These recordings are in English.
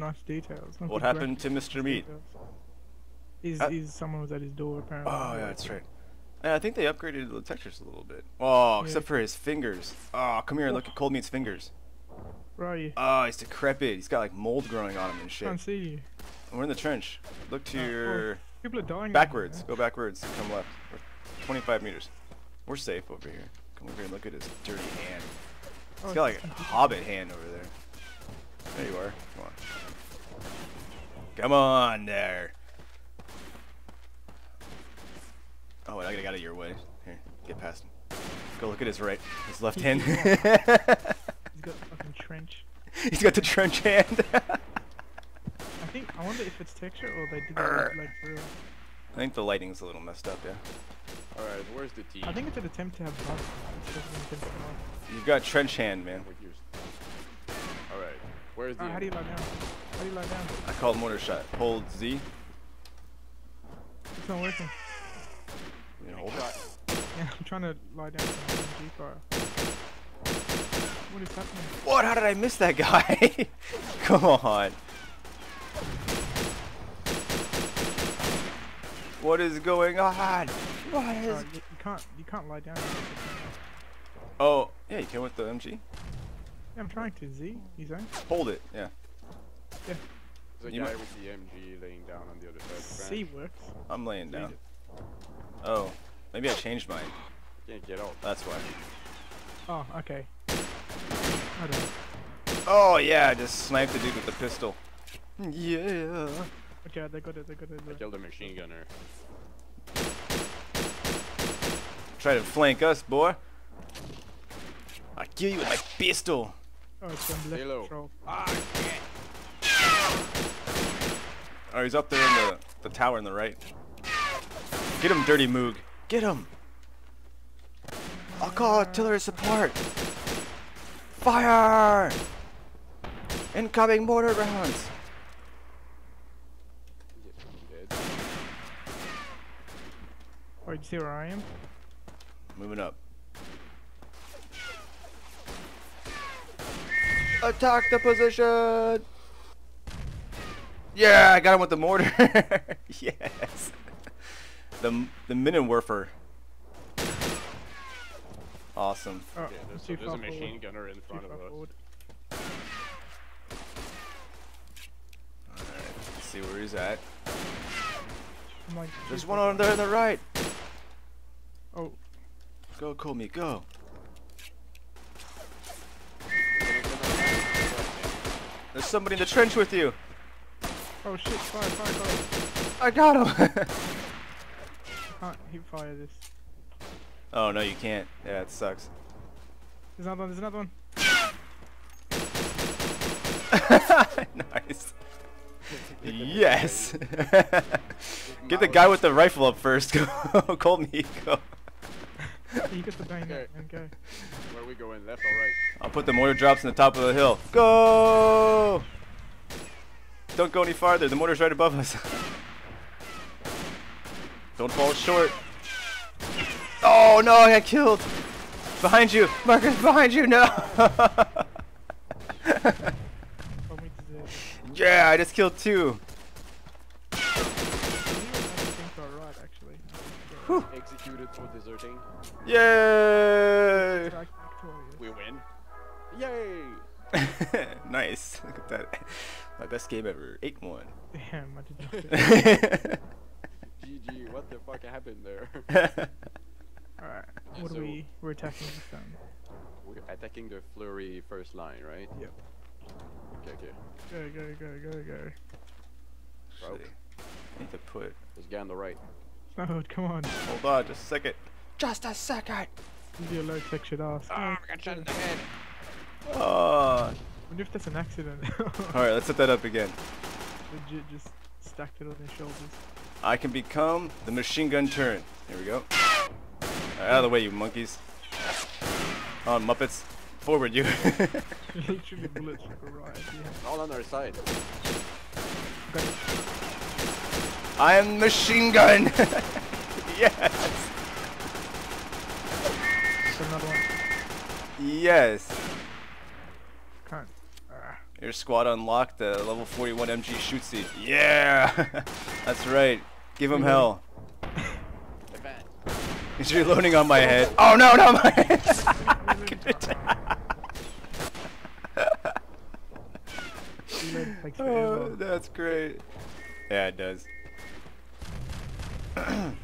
nice details. Some What happened to Mr. Meat? He's, Uh, he's someone was at his door apparently. Oh yeah, that's right. Yeah, I think they upgraded the textures a little bit. Oh, except for his fingers. Oh, come here and look at Cold Meat's fingers. Where are you? Oh, he's decrepit. He's got like mold growing on him and shit. I Can't see you. We're in the trench. Look to Oh, oh, your People are dying. backwards. Go backwards. Come left. We're 25 meters. We're safe over here. Come over here and look at his dirty hand. Oh, He's got like a hobbit hand over there. There you are. Come on. Come on there. Oh, wait, I gotta get out of your way. Here, get past him. Go look at his right, his left hand. He's got a fucking trench. He's got the trench hand. I think I wonder if it's texture or they did that like for real. I think the lighting's a little messed up, yeah. Alright, where's the T? I think it's an attempt to have bugs. It's just an attempt to have- You've got trench hand, man. With yours. Alright, where's the Oh, how do you lie down? How do you lie down? I called mortar shot. Hold Z. It's not working. You know, hold shot? Yeah, I'm trying to lie down MG fire. What is happening? What? How did I miss that guy? Come on. What is going on? What is? Uh, you, you can't you can't lie down. Oh, yeah, you can with the MG. Yeah, I'm trying to Z. He's on. Hold it. Yeah. There's a You guy might- with the MG laying down on the other side of the C works. I'm laying down. Oh, maybe I changed mine. Can't get out. That's why. Oh, okay. I don't know. Oh yeah, I just sniped the dude with the pistol. Yeah. Okay, they got it. They got it. I They killed a machine gunner. Try to flank us, boy. I kill you with my pistol. Oh, it's from left Halo. control. Ah, oh, he's up there in the, the tower in the right. Get him, Dirty Moog. Get him. I'll call artillery support. Fire! Incoming mortar rounds. Dead. Oh, you see where I am? Moving up. Attack the position! Yeah, I got him with the mortar. yes. The the Minenwerfer. Awesome. Oh, Yeah, there's, too there's a machine forward. gunner in front of us. forward. Alright, let's see where he's at. I'm like, There's one far on there on the right. Oh. Go, Komi, go. There's somebody in the trench with you. Oh, shit! Fire! Fire! Fire! I got him. Can't hip fire this. oh no, you can't. Yeah, it sucks. There's another one. There's another one. nice. Yes. Get the guy with the rifle up first. Go, call me. Go. You get the bayonet Okay. and go. Where are we going, left or right? I'll put the mortar drops in the top of the hill. Go! Don't go any farther. The mortar's right above us. Don't fall short. Oh no, I got killed. Behind you, Marcus. Behind you. No. Told me to Z. yeah, I just killed two. You think are right actually. Executed for deserting. Yay! We win. Yay! nice. Look at that. My best game ever. 8-1. Damn, I did not. GG, what the fuck happened there? Alright, what so- are we? We're attacking this time. We're attacking the Fleury first line, right? Yep. Okay, okay. Go, go, go, go, go. Actually, I need to put. This guy on the right. Snowhood, come on. Hold on, just a second. Just a second. Use your low textured ass. Ah, I got shot in the head. Oh. wonder if that's an accident. All right, let's set that up again. Legit just stacked it on their shoulders. I can become the machine gun turret. Here we go. Out of the way, you monkeys. On Muppets. Forward, you. Literally bullets like a riot. Yeah. All on our side. Got it. I am machine gun. yes. Got another one. Yes. Can't. Ah. Your squad unlocked the level 41 MG shoot seat. Yeah! That's right. Give him hell. He's reloading on my head. Oh no, not my head! Oh, that's great. Yeah, it does.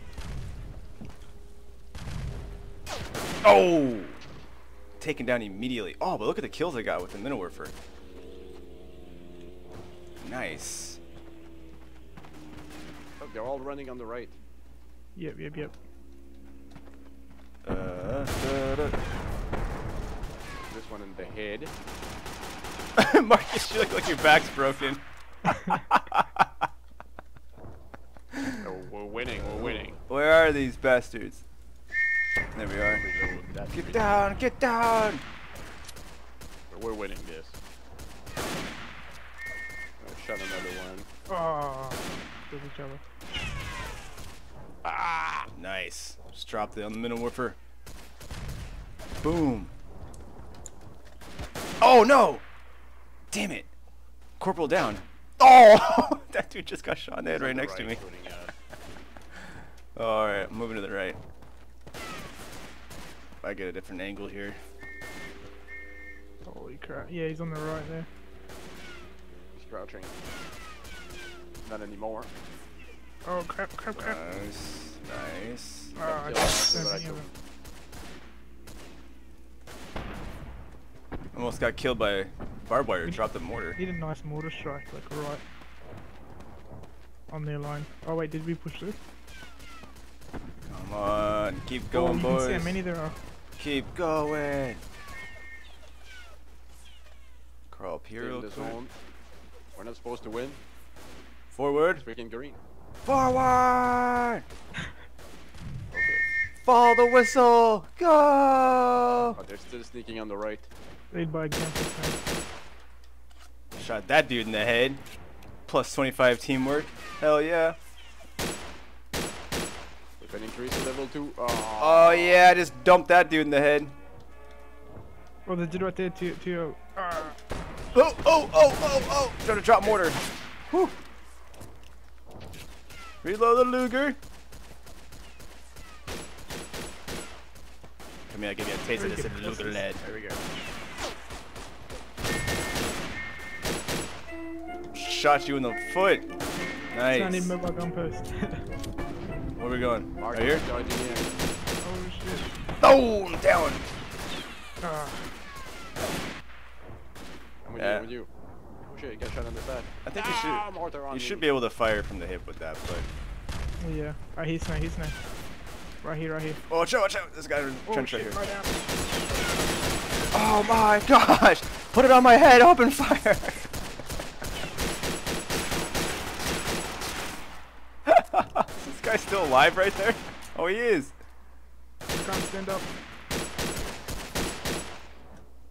oh! Taken down immediately. Oh, but look at the kills I got with the Minenwerfer. Nice. Oh, they're all running on the right. Yep, yep, yep. Uh, da, This one in the head. Marcus, you look like your back's broken. Oh, we're winning. We're winning. Where are these bastards? There we are. Get down, get down! We're winning this. I shot another one. Oh, there's each other. Ah, nice. Just dropped the on the Minenwerfer. Boom. Oh no! Damn it. Corporal down. Oh! that dude just got shot in the head He's on right next to me. right, uh, Alright, I'm moving to the right. If I get a different angle here. Holy crap. Yeah, he's on the right there. He's crouching. Not anymore. Oh, crap, crap, crap. Nice. Nice. Ah, I kill just him, so but I killed. Almost got killed by barbed wire. Dropped the mortar. Need a nice mortar strike, like right on their line. Oh wait, did we push through? Come on. Keep oh, going, you can see how boys. many there are. Keep going. Crawl up here in real the quick. zone. We're not supposed to win. Forward. Freaking green. Forward. Okay. Follow the whistle. Go. Oh, they're still sneaking on the right. Lead by example. man. Shot that dude in the head. Plus 25 teamwork. Hell yeah. We can increase level 2. Oh, Oh yeah, I just dumped that dude in the head. Oh, the dude right there to to your. Ah. Oh, oh, oh, oh, oh. Trying to drop mortar. Whew. Reload the Luger. Come here, I'll give you a taste of this in Luger lead. there we go. Shot you in the foot. Nice. I need Nice. mobile gun post. Where are we going? Mark Right here? charging in. oh shit. Oh, I'm down. Ah. I'm with Yeah. you, I'm with you. Oh shit, you got shot on the side. I think you Ah, should. mortar You me. should be able to fire from the hip with that, but. Yeah. Ah, he's now, he's now. Right here, right here. Oh, watch out, watch out. This guy in the Oh trench shit, right here. right down. Oh my gosh! Put it on my head, open fire! Is this guy still alive right there? Oh, he is. You can't stand up.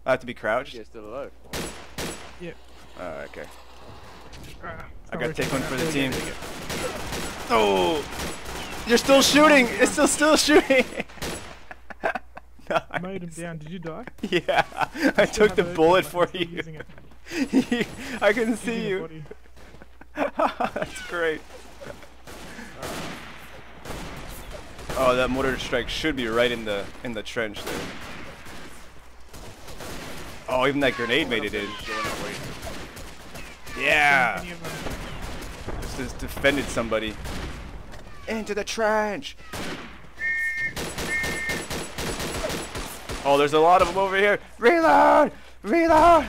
I have to be crouched? He's still alive. Yeah. Oh, okay. Ah, I gotta take one for the team. go, there we go. Oh! You're still shooting! It's still still shooting! I made him down. Did you die? Yeah, I Still took the bullet for you. I couldn't Using see the you. body. That's great. Oh, that mortar strike should be right in the in the trench there. Oh, even that grenade made it in. Yeah, just, just defended somebody. Into the trench. Oh, there's a lot of them over here. Reload! Reload!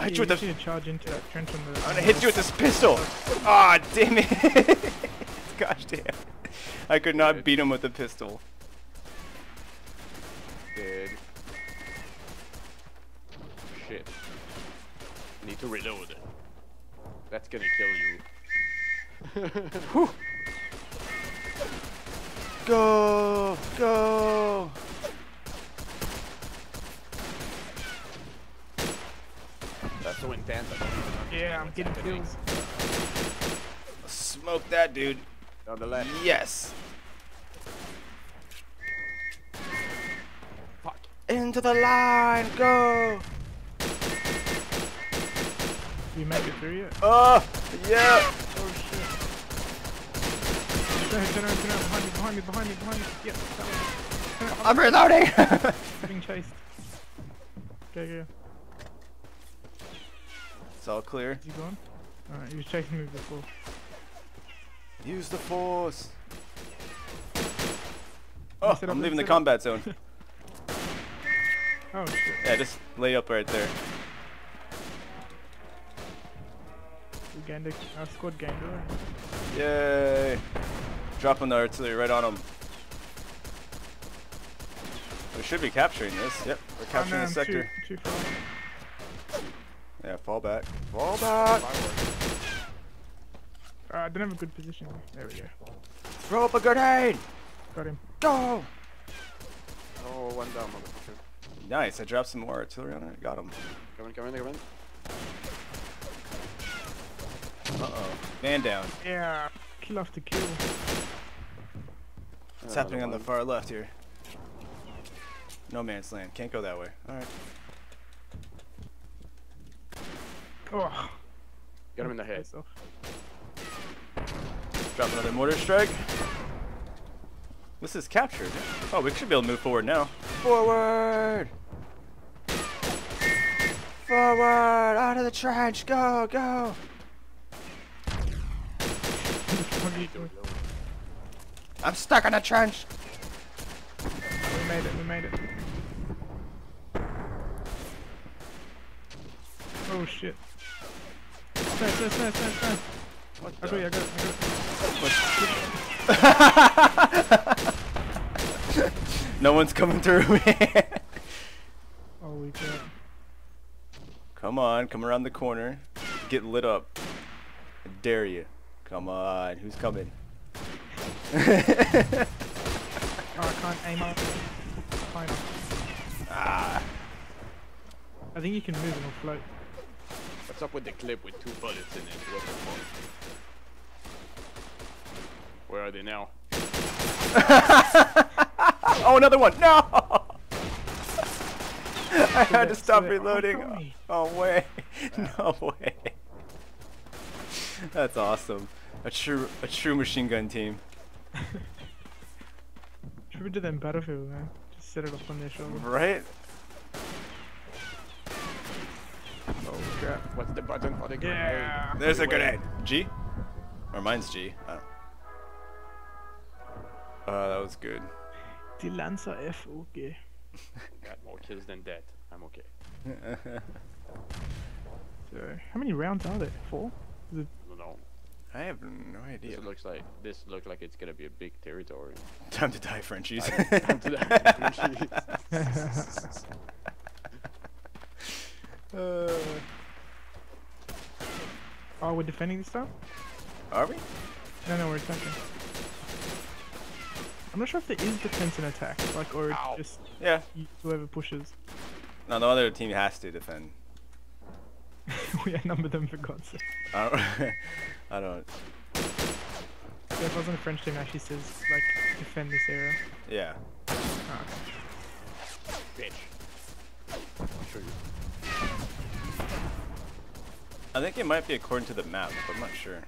I hit you Yeah, with the you should charge into that trench on the. I'm gonna hit you with this pistol. Ah, damn it. Gosh damn. I could not beat him with a pistol. Dead. Shit. Need to reload. That's gonna kill you. Go! Go! That's so intense. I don't even understand Yeah, I'm getting happening. kills. Smoke that dude. On the left. Yes. Into the line, go! You make it through yet? Oh, yeah! Oh shit. Turn around, turn around, turn around, behind me, behind me, behind me, behind me. Yep, that way. I'm reloading! Being chased. Okay, okay. It's all clear. Is he gone? Alright, he was chasing me before. Use the force. Oh, set up, I'm leaving the combat zone. Oh shit. yeah, just lay up right there. We gained a, our squad gained alright. Yay! Dropping the artillery right on them. We should be capturing this. Yep, we're Oh, capturing no, the I'm too, sector. too far. Yeah, fall back. Fall back! Uh, I don't have a good position. There we go. Throw up a grenade! Got him. Go! Oh, one down, motherfucker. Nice, I dropped some more artillery on it. Got him. Come in, come in, come in. Uh-oh. Man down. Yeah. Kill after kill. What's Another happening on the far left here? No man's land. Can't go that way. Alright. Oh. Get him in the head. Drop another mortar strike. This is captured. Oh, we should be able to move forward now. Forward! Forward! Out of the trench! Go, go! what are you doing? I'm stuck in a trench! We made it, we made it. Oh shit. Stand, stand, stand, stand. What I got you, I got it, I got it. no one's coming through me. Oh, we it. come on, come around the corner. Get lit up. I dare you. Come on, who's coming? Oh, I can't aim up. Fine. ah, I think you can move and it'll float. What's up with the clip with two bullets in it? What the fuck? Where are they now? oh, another one! No! I had to stop so oh, reloading. got. Oh, way. No way. That's awesome. A true, a true machine gun team. Should we do that in Battlefield, man? Just set it up on their shoulder. Right? What's the button for the grenade? Yeah. There's a Wait, wait. grenade. G? Or mine's G. I don't. Uh, that was good. The Lancer F, okay. Got more kills than that. I'm okay. So, how many rounds are there? Four? Is it I don't know. I have no idea. This looks like this looks like it's gonna be a big territory. Time to die, Frenchies. Time to die, Uh, Oh, we're defending this time? are we? No, no, we're attacking. I'm not sure if there is defense and attack, like, or it's Ow. just Yeah. whoever pushes. No, the other team has to defend. we outnumber them for God's sake. I don't. I don't. So if I was on a French team, it actually says, like, defend this area. Yeah. Ah, bitch. I'll show you. I think it might be according to the map, but I'm not sure.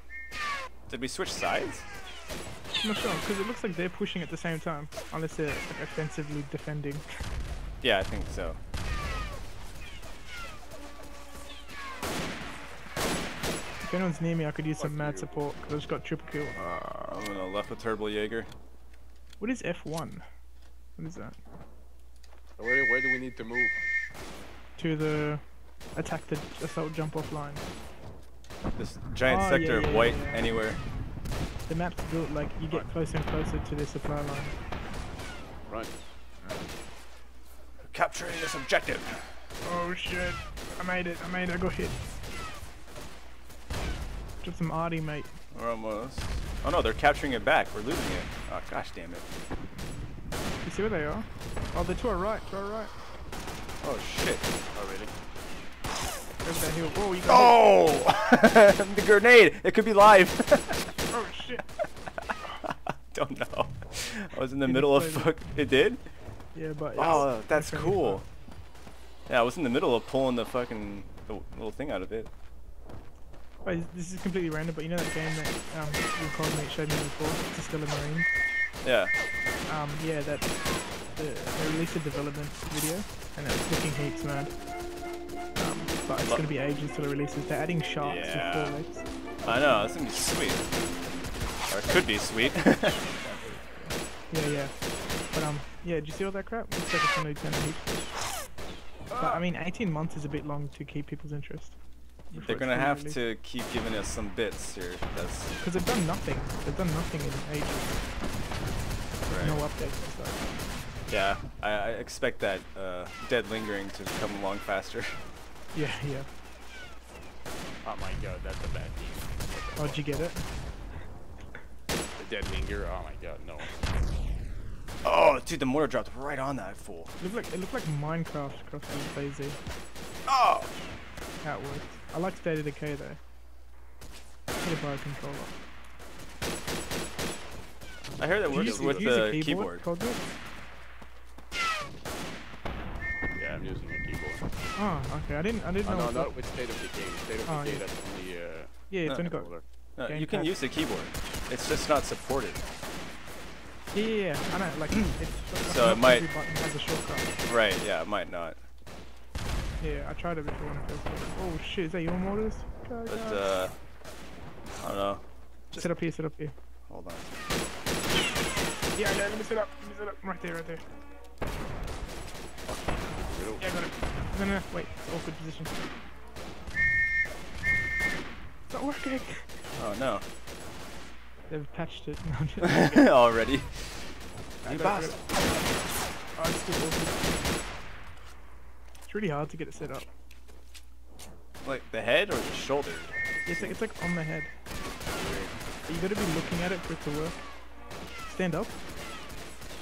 Did we switch sides? I'm not sure, because it looks like they're pushing at the same time, unless they're like, offensively defending. Yeah, I think so. If anyone's near me, I could use some mad you. support, because I just got triple kill. Uh, I'm gonna left with Turbo Jaeger. what is F1? What is that? Where where do we need to move? To the attack the assault jump off line. This giant Oh, sector yeah, of white yeah. anywhere. The map's built like you get closer and closer to the supply line. Right. Capturing this objective. Oh shit! I made it! I made it! I got hit. Drop some arty, mate. We're almost. Oh no, they're capturing it back. We're losing it. Oh gosh damn it. You see where they are? Oh, they're to our right. To our right. Oh shit. Oh really? That hill. Whoa, you got. Oh! the grenade! It could be live! Oh shit! Don't know. I was in the It middle of fuck. It did? Yeah, but Oh, it's that's cool. fun. Yeah, I was in the middle of pulling the fucking the little thing out of it. Wait, this is completely random, but you know that game that um, your colleague showed me before, it's still a Marine. Yeah. Um, yeah, that the, they released a development video, and it's looking heaps mad. But it's gonna be ages till it releases. They're adding sharks Yeah. with four legs. I know, that's gonna be sweet. Or it could be sweet. Yeah, yeah. But um, yeah, did you see all that crap? Looks like it's turn. But I mean, 18 months is a bit long to keep people's interest. They're gonna have to keep giving us some bits here. That's Because they've done nothing. They've done nothing in ages. No updates and stuff. yeah. I, I expect that uh, dead lingering to come along faster. Yeah, yeah. Oh my god, that's a bad team. Oh, did you get it? The dead linger. Oh my god, no. Oh, dude, the mortar dropped right on that fool. It looked like it looked like Minecraft crossed with DayZ. Oh. How it worked. I like State of Decay though. Need a bio controller. I heard that Do works use- with you a the keyboard. Coldwood? Yeah, I'm using a keyboard. Oh, okay. I didn't. I didn't Oh, know. no, not with State of Decay. State of Oh, Decay, yeah. that's only uh, yeah, it's only got. No, you Gamepad. can use the keyboard. It's just not supported. Yeah, yeah, yeah. I know. Like, it's. So it might- button has a shortcut. Right, yeah, it might not. Yeah, I tried it before when I first got it. Oh shit! Is that your mortars? God, But, God. uh, I don't know. sit up here. Sit up here. Hold on. Yeah, yeah. Let me sit up. Let me sit up. Right there. Right there. Yeah, I got it. No, no, no. Wait. It's awkward position. It's not working. Oh no. They've patched it. No, I'm just- Already. You got it, I got bastard. Oh, it's still awkward. It's really hard to get it set up. Like the head or the shoulder? It's like, it's like on the head. You gotta be looking at it for it to work. Stand up.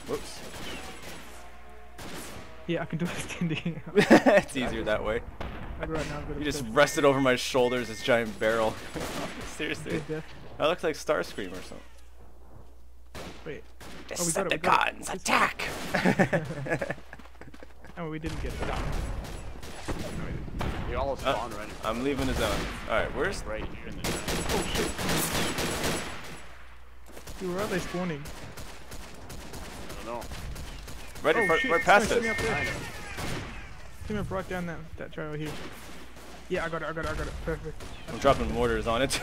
Whoops. Yeah, I can do it standing. it's easier that way. like right now, You just set. rested over my shoulders, this giant barrel. Seriously. Good death. That looks like Starscream or something. Wait. Oh, we got it, we. Decepticons, attack! Oh, we didn't get it. No, we didn't. They all Uh, right, I'm leaving the zone. Alright, where's... right here in the zone. Oh shit. Dude, where are they spawning? I don't know. Right oh front, shit. right past Smash me us. up there. Come right down that, that trail here. Yeah, I got it, I got it, I got it. Perfect. I'm dropping mortars on it.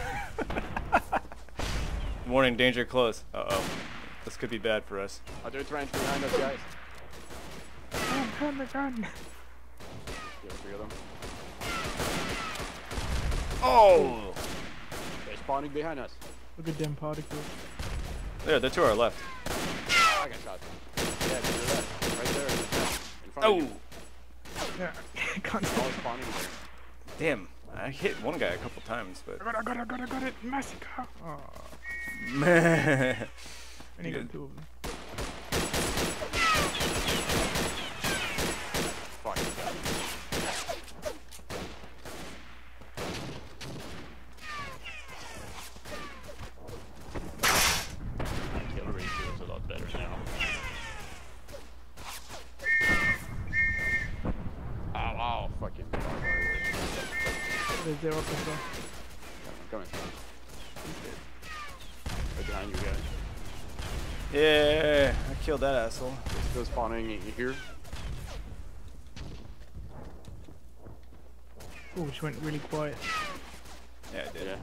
Warning, danger close. Uh-oh. This could be bad for us. Oh, they're trying behind us, guys. Oh, gun, the gun. Yeah, three of them. Oh! They're spawning behind us. Look at them particles. There, they're to our left. Ah, I got shot. Yeah, to the left. Right there. In front of Oh! you. Yeah, can't all spawning there. Damn. I hit one guy a couple times, but... I got it, I got it, I got it, I got it. Massacre. Oh, Man. I need You got two of them. Fuck. yeah. Kill ratio is a lot better now. Ow, ow, fucking. There's zero up as well. I'm coming. Right behind you guys. Yeah, I killed that asshole. Still spawning in here. Oh, she went really quiet. Yeah, I did. Yeah.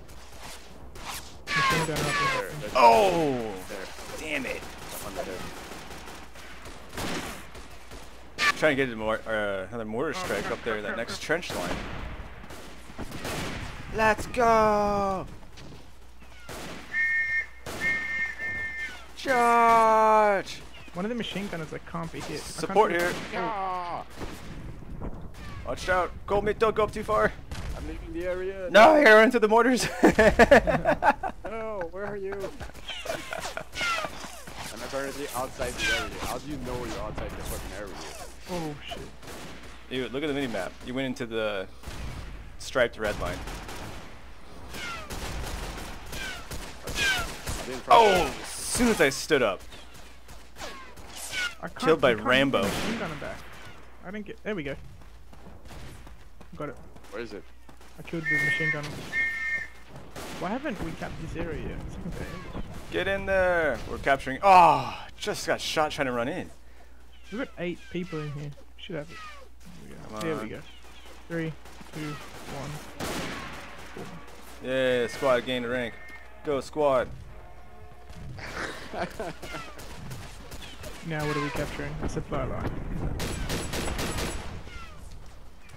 Machine There. there. Oh! there. Damn it. On the. Trying to get a mor uh, another mortar strike up there, that next trench line. Let's go! Charge! One of the machine gunners like can't be hit. Support here. Ah! Watch out. Cold Meat, don't go up too far. I'm leaving the area. No, I gotta run into the mortars. No, where are you? I'm apparently outside the area. How do you know you're outside the fucking area? Oh shit. Dude, look at the mini map. You went into the striped red line. I'm in front Oh! As soon as I stood up. I Killed by I can't get the Rambo. Machine gunner back. I didn't get. There we go. Got it. Where is it? I killed the machine gun. Why haven't we capped this area yet? It's. Get in there. We're capturing. Oh, just got shot trying to run in. We've got eight people in here. Should have it. There we go. There we go. Three, two, one. Boom. Yeah, squad gained a rank. Go squad. Now what are we capturing? A supply line.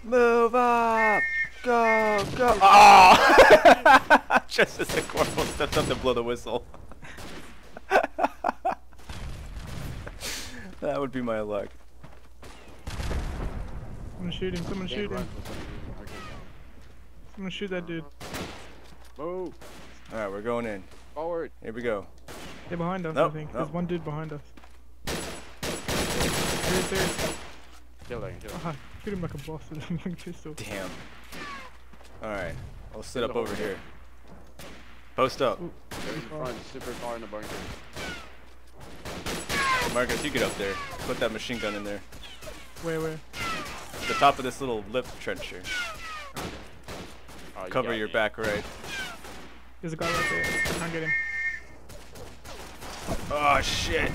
Move up. Go, go. Oh! just as the corporal stepped up to blow the whistle. that would be my luck. Someone shoot him. Someone Can't shoot run him. for some reason. Okay. Someone shoot that dude. Move. All right, we're going in. Forward. Here we go. They're behind us, Nope, I think. nope. There's one dude behind us. There, there. Kill that. Kill that. Ah, shoot him like a boss with a fucking pistol. Damn. All right, I'll sit up over here. Post up. Ooh, They're in front, super far in the bunker. Marcus, you get up there. Put that machine gun in there. Where, where? The top of this little lip trench here. Oh, you Cover got your me. back right. There's a guy right there. I can't get him. Oh shit!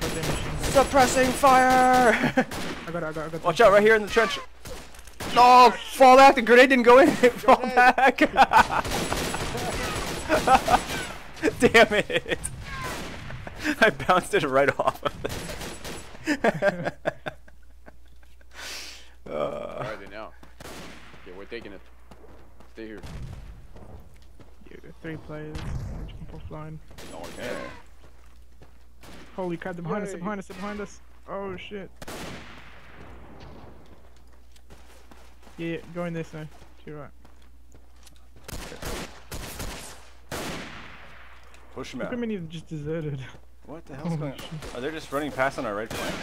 Got their machine gun. Suppressing fire! I got it, I got it, I got the Watch out right here in the trench. No, fall back. The grenade didn't go in. fall back. Damn it! I bounced it right off of it. uh, Alright, then now. Okay, we're taking it. Stay here. Yeah, three players. I'll jump offline. yeah. Holy crap, they're behind us, they're behind us, they're behind us. Oh shit. Yeah, yeah, go in this now. To your right. Push him Look out. how many have just deserted. What the hell's Oh, going on? shit. Are they just running past on our right flank?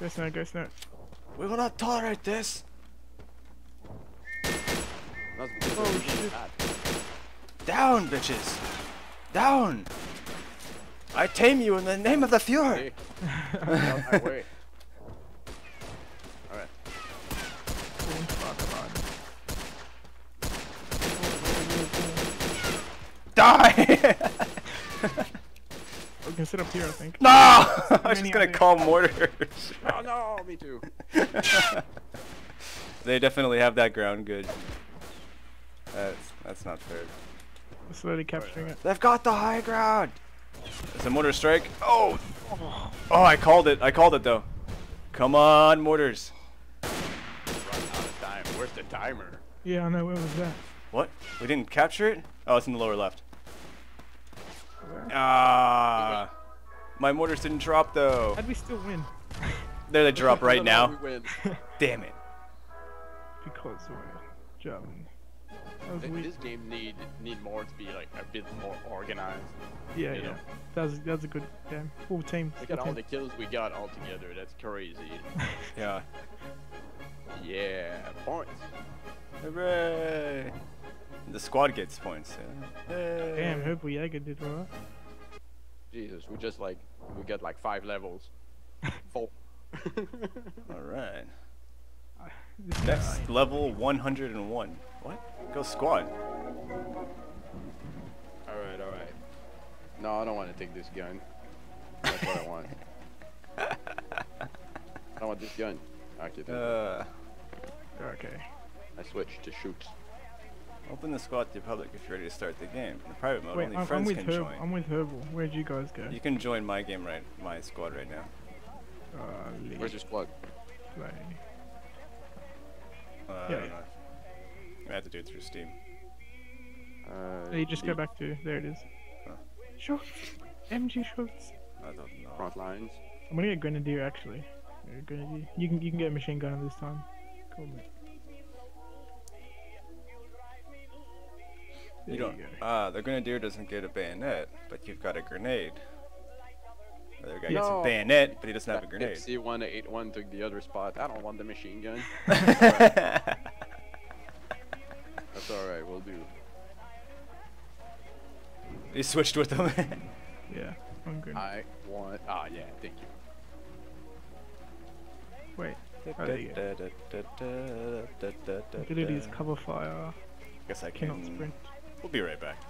Go snow, go snow. We will not tolerate this. Oh, shit. Down, bitches. Down. I tame you in the name of the Fuhrer. Hey. Out my way. Alright. Boom, Die! We can sit up here, I think. no! I was just gonna other- call mortars. Oh no, me too. they definitely have that ground good. That's that's not fair. We're slowly capturing it. They've got the high ground. It's a mortar strike. Oh! Oh, I called it. I called it though. Come on, mortars. Run out of time. Where's the timer? Yeah, I know, where was that? What? We didn't capture it? Oh, it's in the lower left. Ah. My mortars didn't drop though. How'd we still win? There they drop right No, no, now. Damn it. Because we're German. That was Th- weak. This game need need more to be like a bit more organized. Yeah, you yeah. know. That was, that was a good game. Full team. Look at all team. the kills we got all together. That's crazy. Yeah. Yeah, points. Hooray. The squad gets points. Yeah. Hey. Damn, Herbal Jaeger did alright. Jesus, we just like we got like five levels. Four. All right. This Next guy- level 101. What? Go squad. all right, all right. No, I don't want to take this gun. That's what I want. I don't want this gun. Okay, Uh, Okay. I switch to shoot. open the squad to the public if you're ready to start the game. In the private mode, Wait, only I'm, I'm friends with can Herb. join. I'm with Herbal. Where'd you guys go? You can join my game right, my squad right now. Uh, Where's your squad? play. Uh, Yeah, don't yeah. know. I have to do it through Steam. Uh, Hey, just go back to there. It is. Huh. Schultz. MG Schultz. I don't know. front lines. I'm gonna get Grenadier actually. Yeah, Grenadier. You can you can get a machine gunner this time. Cool mate. There You don't. go. Ah, the grenadier doesn't get a bayonet, but you've got a grenade. The other guy gets a No. bayonet, but he doesn't have a grenade. Pepsi 181 took the other spot. I don't want the machine gun. That's alright, we'll do. he switched with him. Yeah, on green. I want. Ah, yeah. Thank you. Wait, oh, there you go. Ability cover fire, Guess I cannot can. sprint. We'll be right back.